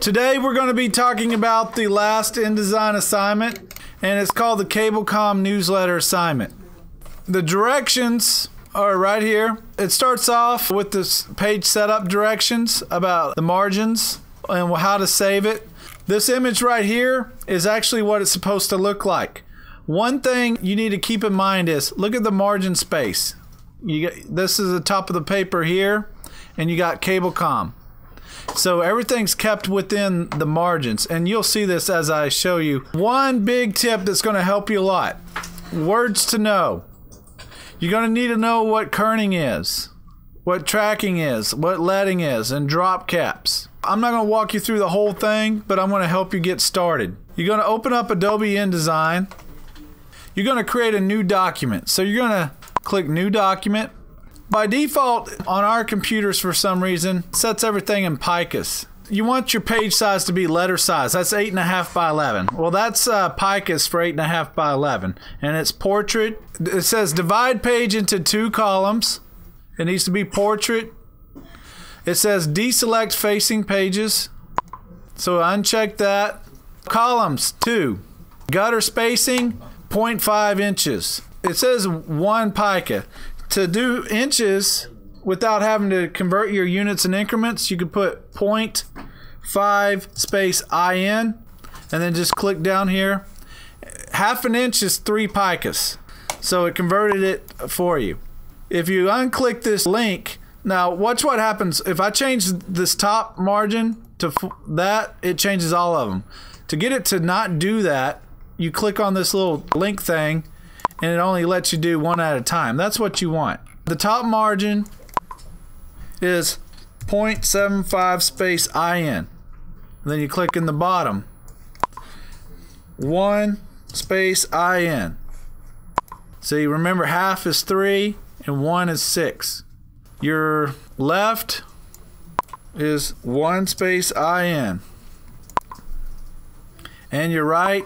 Today we're going to be talking about the last InDesign assignment, and it's called the Cablecom Newsletter Assignment. The directions are right here. It starts off with this page setup directions about the margins and how to save it. This image right here is actually what it's supposed to look like. One thing you need to keep in mind is look at the margin space. You get, this is the top of the paper here, and you got Cablecom. So everything's kept within the margins, and you'll see this as I show you. One big tip that's going to help you a lot words to know. You're going to need to know what kerning is, what tracking is, what leading is, and drop caps. I'm not going to walk you through the whole thing, but I'm going to help you get started. You're going to open up Adobe InDesign. You're going to create a new document. So you're going to click New Document by default, on our computers for some reason, sets everything in picas. You want your page size to be letter size. That's 8.5 by 11. Well, that's uh, picas for 8.5 by 11. And it's portrait. It says divide page into two columns. It needs to be portrait. It says deselect facing pages. So uncheck that. Columns, two. Gutter spacing, 0.5 inches. It says one pica to do inches without having to convert your units and increments, you could put 0.5 space IN and then just click down here. Half an inch is three picas. So it converted it for you. If you unclick this link, now watch what happens. If I change this top margin to that, it changes all of them. To get it to not do that, you click on this little link thing and it only lets you do one at a time. That's what you want. The top margin is 0.75 space IN. Then you click in the bottom. 1 space IN. See, remember half is 3 and 1 is 6. Your left is 1 space IN. And your right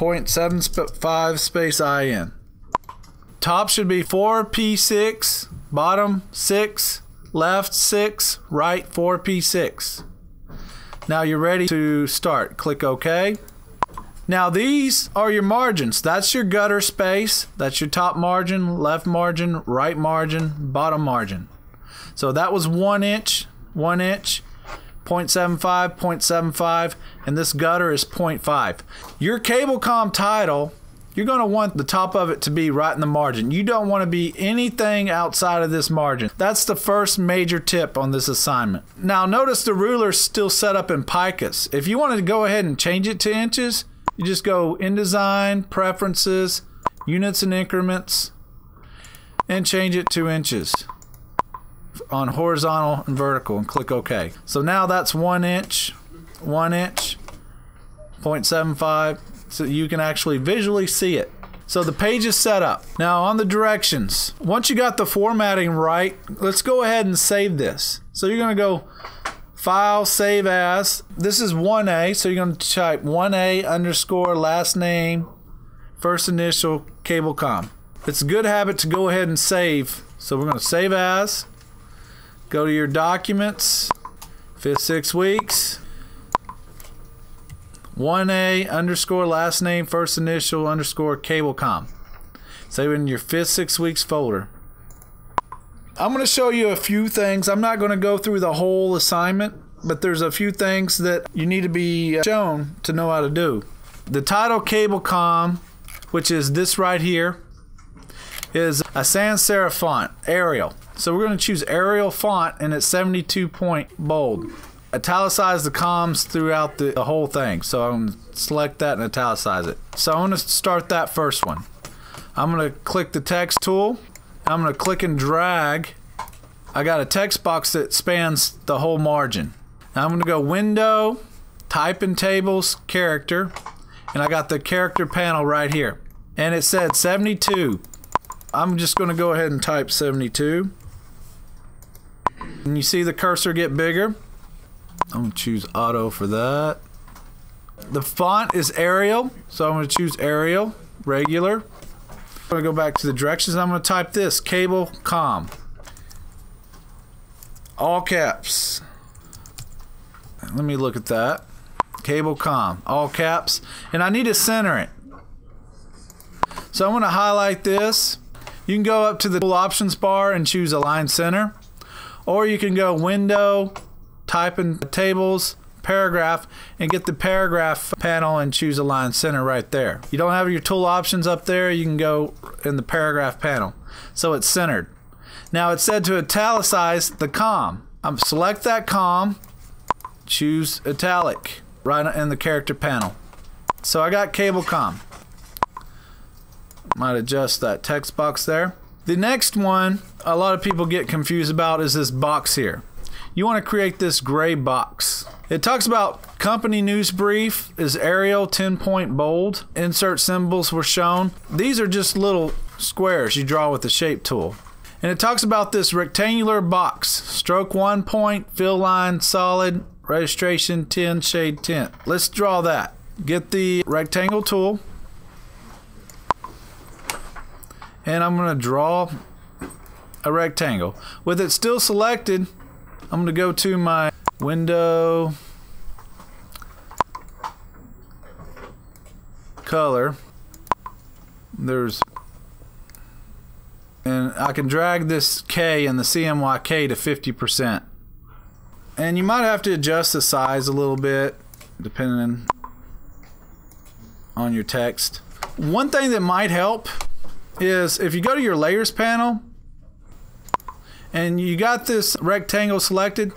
0.75 space IN. Top should be 4P6, bottom 6, left 6, right 4P6. Now you're ready to start. Click OK. Now these are your margins. That's your gutter space. That's your top margin, left margin, right margin, bottom margin. So that was one inch, one inch. 0.75, 0.75, and this gutter is 0.5. Your Cablecom title, you're going to want the top of it to be right in the margin. You don't want to be anything outside of this margin. That's the first major tip on this assignment. Now notice the ruler is still set up in picas. If you wanted to go ahead and change it to inches, you just go InDesign, Preferences, Units and Increments, and change it to inches on horizontal and vertical and click OK. So now that's one inch, one inch, 0.75, so you can actually visually see it. So the page is set up. Now on the directions, once you got the formatting right, let's go ahead and save this. So you're gonna go File, Save As. This is 1A, so you're gonna type 1A underscore last name, first initial, Cablecom. It's a good habit to go ahead and save. So we're gonna save as. Go to your documents, fifth six weeks. 1A underscore last name, first initial underscore Cablecom. Save in your fifth six weeks folder. I'm going to show you a few things. I'm not going to go through the whole assignment, but there's a few things that you need to be uh, shown to know how to do. The title Cablecom, which is this right here, is a sans serif font, Arial. So we're going to choose Arial font and it's 72 point bold. Italicize the comms throughout the, the whole thing. So I'm going to select that and italicize it. So I'm going to start that first one. I'm going to click the text tool. I'm going to click and drag. I got a text box that spans the whole margin. Now I'm going to go Window, Type in Tables, Character, and I got the character panel right here. And it said 72. I'm just going to go ahead and type 72. And you see the cursor get bigger. I'm going to choose auto for that. The font is Arial, so I'm going to choose Arial, regular. I'm going to go back to the directions. I'm going to type this, cable com. All caps. Let me look at that. Cable com, all caps. And I need to center it. So I'm going to highlight this. You can go up to the options bar and choose align center. Or you can go window, type in tables, paragraph, and get the paragraph panel and choose align center right there. You don't have your tool options up there, you can go in the paragraph panel. So it's centered. Now it's said to italicize the com. I'm select that com, choose italic right in the character panel. So I got cable com. Might adjust that text box there. The next one a lot of people get confused about is this box here. You want to create this gray box. It talks about company news brief is Arial 10 point bold. Insert symbols were shown. These are just little squares you draw with the shape tool. And it talks about this rectangular box. Stroke one point, fill line solid, registration 10 shade tint. Let's draw that. Get the rectangle tool. And I'm going to draw a rectangle. With it still selected, I'm going to go to my window color. There's and I can drag this K and the CMYK to 50%. And you might have to adjust the size a little bit depending on your text. One thing that might help is if you go to your layers panel and you got this rectangle selected,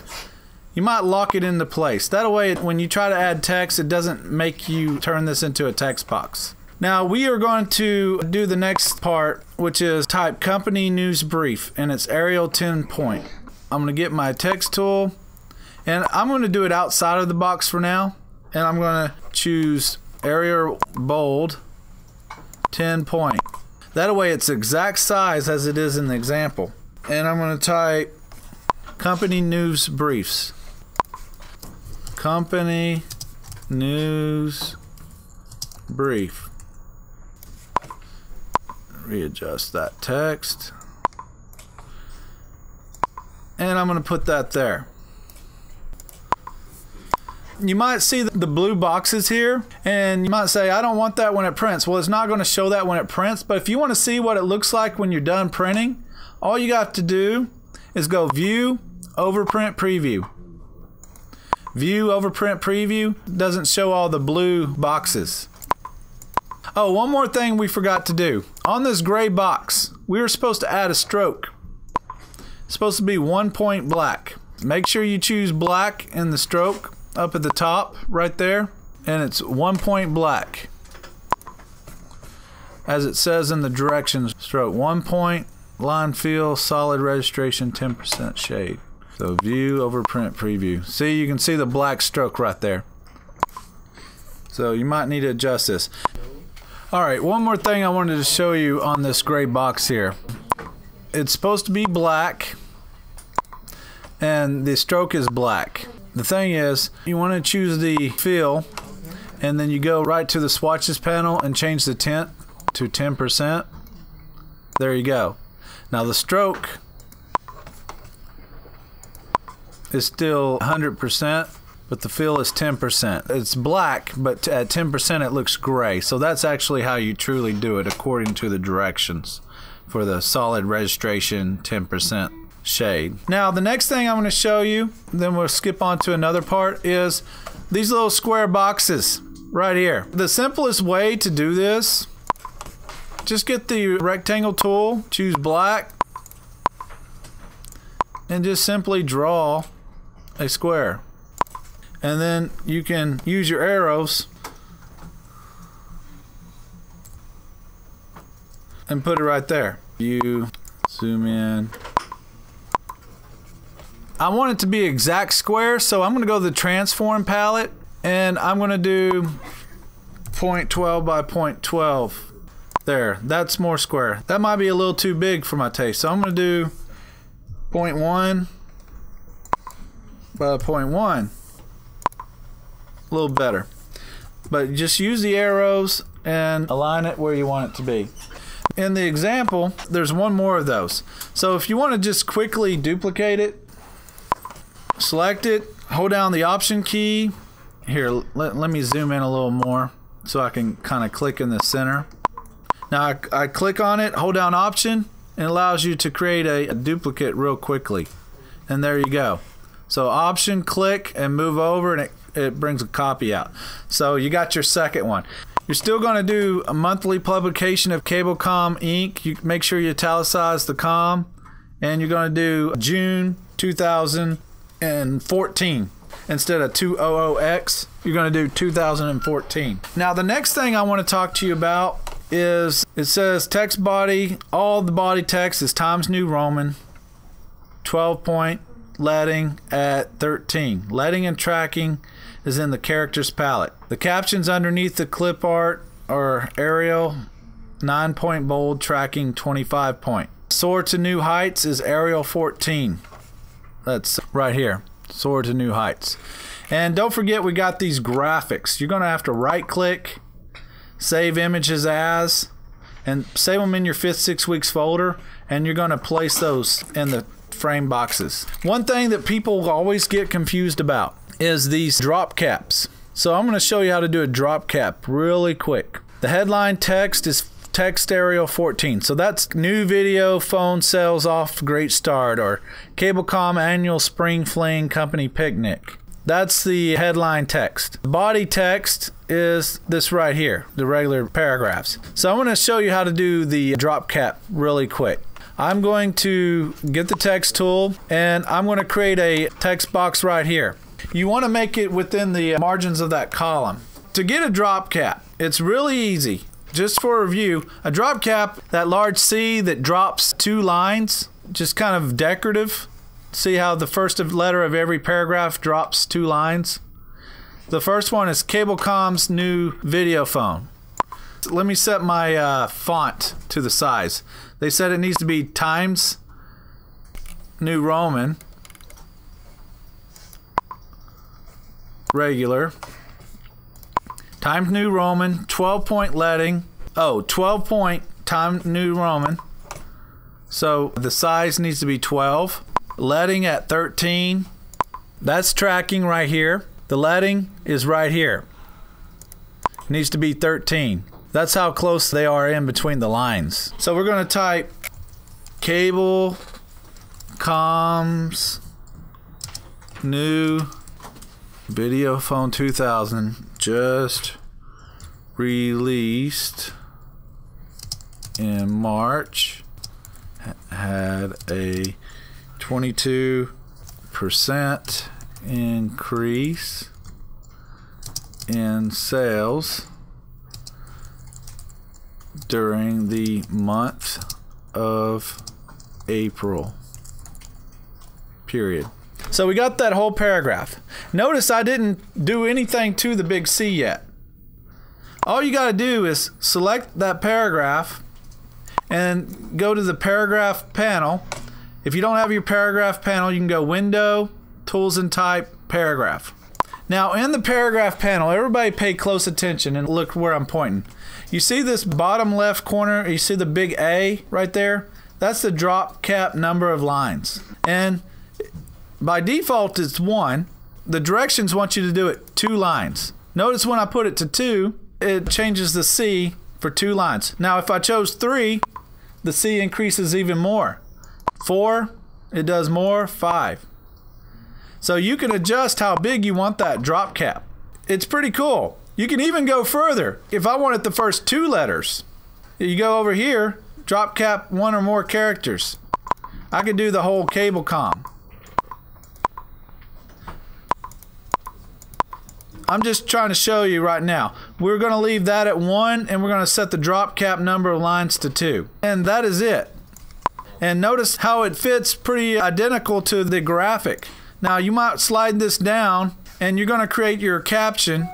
you might lock it into place. That way, when you try to add text, it doesn't make you turn this into a text box. Now, we are going to do the next part, which is type company news brief, and it's Arial 10 point. I'm going to get my text tool, and I'm going to do it outside of the box for now, and I'm going to choose Arial bold 10 point. That way, it's exact size as it is in the example and I'm going to type company news briefs. Company news brief. Readjust that text. And I'm going to put that there. You might see the blue boxes here, and you might say, I don't want that when it prints. Well, it's not going to show that when it prints, but if you want to see what it looks like when you're done printing, all you got to do is go view, overprint preview. View, overprint preview doesn't show all the blue boxes. Oh, one more thing we forgot to do. On this gray box, we were supposed to add a stroke. It's supposed to be one point black. Make sure you choose black in the stroke up at the top right there. And it's one point black. As it says in the directions stroke, one point line fill, solid registration, 10% shade. So view, overprint, preview. See, you can see the black stroke right there. So you might need to adjust this. All right, one more thing I wanted to show you on this gray box here. It's supposed to be black and the stroke is black. The thing is, you want to choose the fill and then you go right to the swatches panel and change the tint to 10%. There you go. Now the stroke is still 100%, but the fill is 10%. It's black, but at 10% it looks gray. So that's actually how you truly do it according to the directions for the solid registration 10% shade. Now the next thing I'm going to show you, then we'll skip on to another part, is these little square boxes right here. The simplest way to do this just get the rectangle tool, choose black, and just simply draw a square. And then you can use your arrows and put it right there. You zoom in. I want it to be exact square, so I'm going to go to the transform palette and I'm going to do 0.12 by 0.12. There, that's more square. That might be a little too big for my taste. So I'm going to do 0.1 by 0.1. A little better. But just use the arrows and align it where you want it to be. In the example, there's one more of those. So if you want to just quickly duplicate it, select it, hold down the option key. Here, let, let me zoom in a little more so I can kind of click in the center. Now I, I, click on it, hold down option, and it allows you to create a, a duplicate real quickly. And there you go. So option, click, and move over, and it, it brings a copy out. So you got your second one. You're still going to do a monthly publication of Cablecom Inc. You make sure you italicize the com, and you're going to do June 2014 instead of 200X. You're going to do 2014. Now the next thing I want to talk to you about is it says text body. All the body text is Times New Roman, 12 point leading at 13. Leading and tracking is in the characters palette. The captions underneath the clip art are Arial 9 point bold tracking 25 point. Soar to new heights is Arial 14. That's right here. Soar to new heights. And don't forget we got these graphics. You're going to have to right click, save images as, and save them in your fifth six weeks folder and you're going to place those in the frame boxes. One thing that people always get confused about is these drop caps. So I'm going to show you how to do a drop cap really quick. The headline text is text Arial 14. So that's new video phone sales off great start or Cablecom annual spring fling company picnic. That's the headline text. Body text is this right here, the regular paragraphs. So I'm going to show you how to do the drop cap really quick. I'm going to get the text tool and I'm going to create a text box right here. You want to make it within the margins of that column. To get a drop cap, it's really easy. Just for review, a drop cap, that large C that drops two lines, just kind of decorative. See how the first letter of every paragraph drops two lines? The first one is Cablecom's new video phone. Let me set my uh, font to the size. They said it needs to be Times New Roman regular Times New Roman 12 point leading oh 12 point Times New Roman. So the size needs to be 12 leading at 13 that's tracking right here. The leading is right here. Needs to be 13 that's how close they are in between the lines. So we're going to type cable comms new video phone 2000 just released in March had a 22% increase in sales during the month of April. Period. So we got that whole paragraph. Notice I didn't do anything to the big C yet. All you got to do is select that paragraph and go to the paragraph panel. If you don't have your paragraph panel, you can go Window, Tools and Type, Paragraph. Now in the paragraph panel, everybody pay close attention and look where I'm pointing. You see this bottom left corner, you see the big A right there? That's the drop cap number of lines. And by default it's one. The directions want you to do it two lines. Notice when I put it to two, it changes the C for two lines. Now if I chose three, the C increases even more. Four, it does more, five. So you can adjust how big you want that drop cap. It's pretty cool. You can even go further. If I wanted the first two letters, you go over here, drop cap one or more characters. I could do the whole Cablecom. I'm just trying to show you right now. We're going to leave that at one and we're going to set the drop cap number of lines to two. And that is it. And notice how it fits pretty identical to the graphic. Now you might slide this down and you're going to create your caption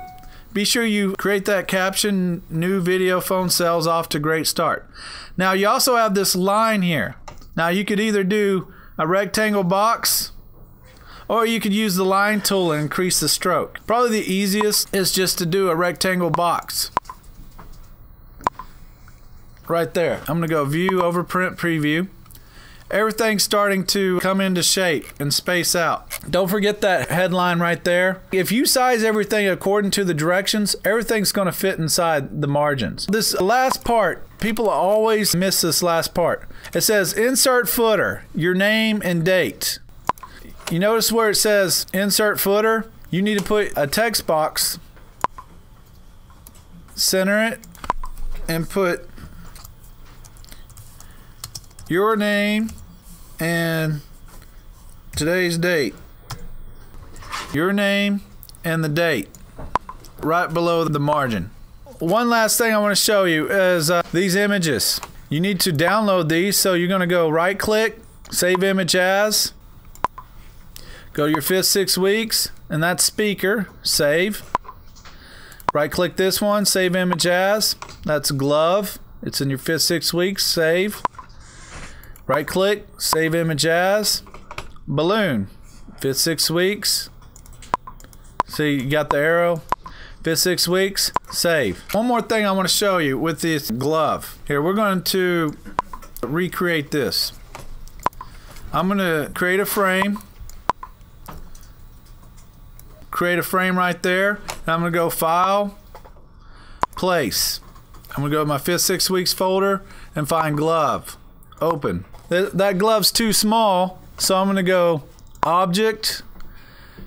be sure you create that caption new video phone sales off to great start. Now you also have this line here. Now you could either do a rectangle box or you could use the line tool and increase the stroke. Probably the easiest is just to do a rectangle box. Right there. I'm to go view over print preview everything's starting to come into shape and space out. Don't forget that headline right there. If you size everything according to the directions, everything's to fit inside the margins. This last part, people always miss this last part. It says insert footer, your name and date. You notice where it says insert footer? You need to put a text box, center it, and put your name and today's date. Your name and the date right below the margin. One last thing I want to show you is uh, these images. You need to download these, so you're going to go right click, save image as, go to your fifth six weeks, and that's speaker, save. Right click this one, save image as, that's glove, it's in your fifth six weeks, save. Right click, save image as, balloon, fifth six weeks. See, you got the arrow, fifth six weeks, save. One more thing I want to show you with this glove. Here, we're going to recreate this. I'm going to create a frame. Create a frame right there. I'm to go File, Place. I'm to go to my fifth six weeks folder and find glove. Open. That, that glove's too small, so I'm to go Object,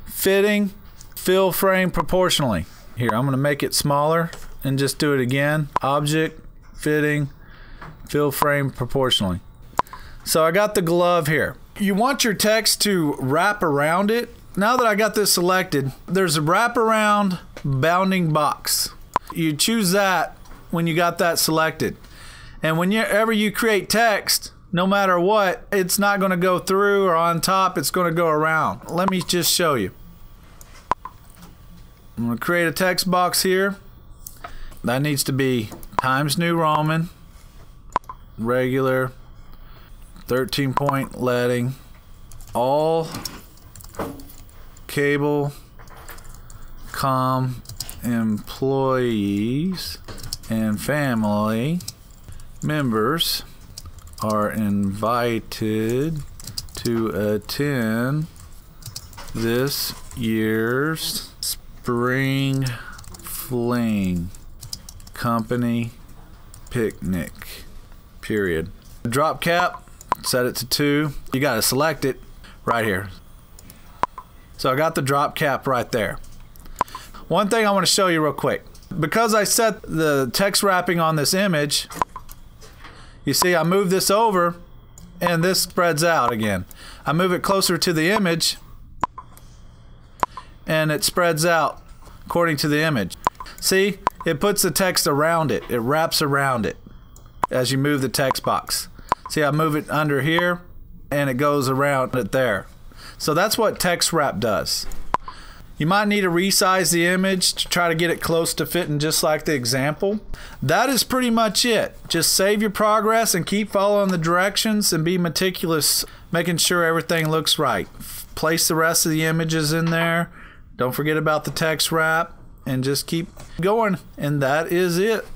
Fitting, Fill Frame Proportionally. Here, I'm to make it smaller and just do it again. Object, Fitting, Fill Frame Proportionally. So I got the glove here. You want your text to wrap around it. Now that I got this selected, there's a wrap around bounding box. You choose that when you got that selected. And whenever you create text, no matter what, it's not going to go through or on top, it's going to go around. Let me just show you. I'm going to create a text box here. That needs to be Times New Roman, regular, 13 point leading, all cable com employees and family members are invited to attend this year's spring fling company picnic period. Drop cap set it to two. You got to select it right here so I got the drop cap right there one thing I want to show you real quick because I set the text wrapping on this image you see, I move this over and this spreads out again. I move it closer to the image and it spreads out according to the image. See, it puts the text around it. It wraps around it as you move the text box. See, I move it under here and it goes around it there. So that's what text wrap does. You might need to resize the image to try to get it close to fitting just like the example. That is pretty much it. Just save your progress and keep following the directions and be meticulous, making sure everything looks right. Place the rest of the images in there. Don't forget about the text wrap and just keep going. And that is it.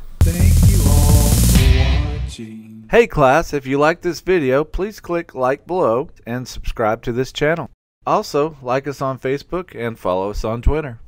Hey class, if you like this video, please click like below and subscribe to this channel. Also, like us on Facebook and follow us on Twitter.